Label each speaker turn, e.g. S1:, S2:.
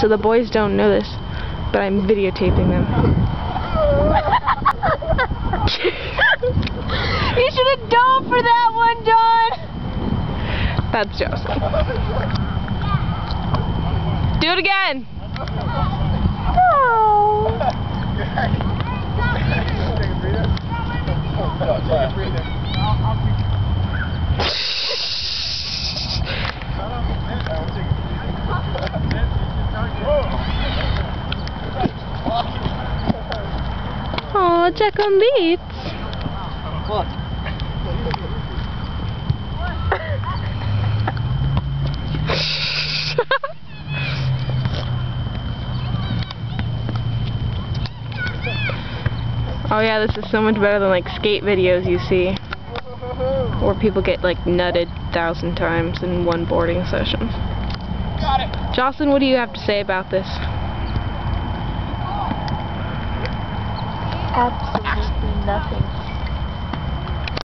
S1: So the boys don't know this, but I'm videotaping them.
S2: you should have dove for that one, John.
S1: That's Jocelyn. Do it again. Check on beats.
S3: Look.
S1: Oh yeah, this is so much better than like skate videos you see. Where people get like nutted thousand times in one boarding session.
S3: Got it.
S1: Jocelyn, what do you have to say about this?
S2: Absolutely nothing.